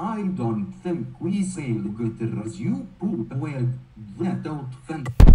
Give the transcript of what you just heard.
I don't think we sailed good as you poop away that outfit.